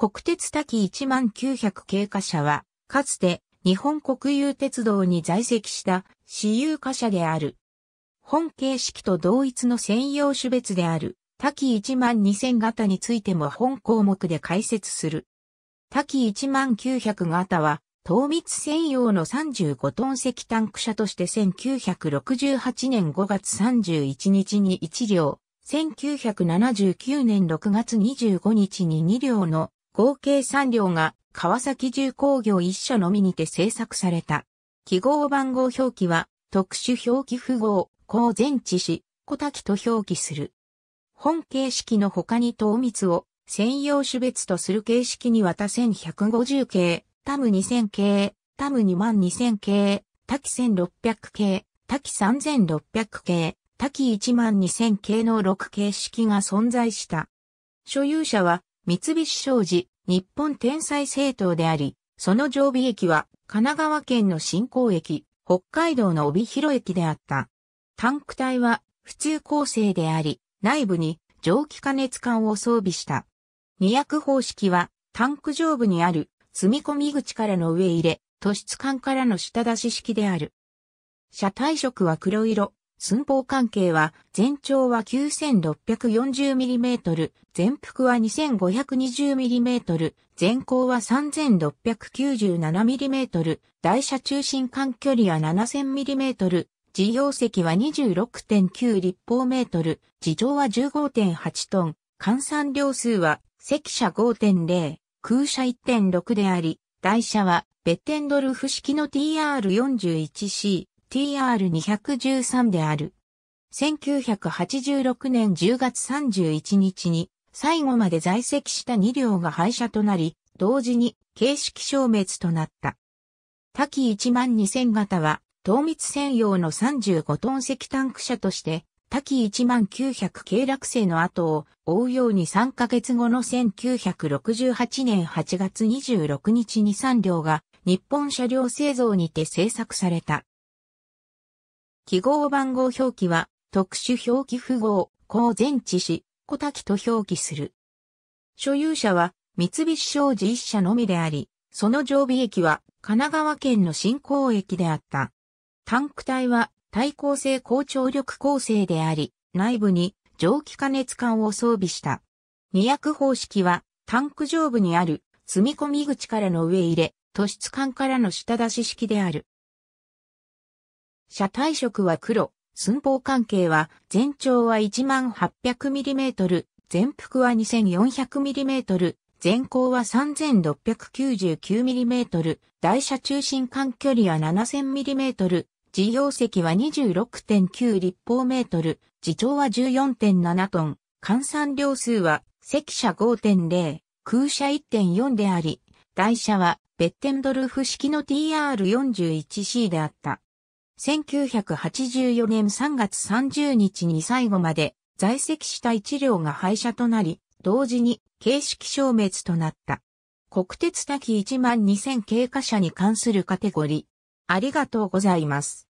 国鉄滝10900経過車は、かつて日本国有鉄道に在籍した私有化車である。本形式と同一の専用種別である滝12000型についても本項目で解説する。滝10900型は、糖密専用の35トン石タンク車として1968年5月31日に1両、1979年6月25日に2両の合計3両が川崎重工業一社のみにて製作された。記号番号表記は特殊表記符号、公前置し、小滝と表記する。本形式の他に糖密を専用種別とする形式には他1150系、タム2000系、タム2万2000系、タキ1600系、タキ3600系、タキ1万2000系の6形式が存在した。所有者は三菱商事、日本天才政党であり、その常備駅は神奈川県の新港駅、北海道の帯広駅であった。タンク体は普通構成であり、内部に蒸気加熱管を装備した。二役方式はタンク上部にある積み込み口からの上入れ、突出管からの下出し式である。車体色は黒色、寸法関係は全長は 9640mm、全幅は 2520mm、全高は 3697mm、台車中心間距離は 7000mm、自用席は26.9立方メートル、自重は15.8トン、換算量数は席車5.0、空車1.6であり、台車はベッテンドルフ式の TR41C、TR213 である。1986年10月31日に最後まで在籍した2両が廃車となり、同時に形式消滅となった。滝1万2000型は、糖密専用の35トン石タンク車として、滝1万900系落成の後を追うように3ヶ月後の1968年8月26日に3両が日本車両製造にて製作された。記号番号表記は特殊表記符号、公前置し、小滝と表記する。所有者は三菱商事一社のみであり、その常備駅は神奈川県の新港駅であった。タンク体は対抗性高張力構成であり、内部に蒸気加熱管を装備した。二役方式はタンク上部にある積み込み口からの上入れ、突出管からの下出し式である。車体色は黒、寸法関係は全長は 1800mm、全幅は 2400mm、全高は 3699mm、台車中心間距離は 7000mm、自用席は26.9立方メートル、自重は14.7トン、換算量数は席車5.0、空車1.4であり、台車はベッテンドルフ式の TR41C であった。1984年3月30日に最後まで在籍した一両が廃車となり、同時に形式消滅となった。国鉄滝1万2000経過者に関するカテゴリー。ありがとうございます。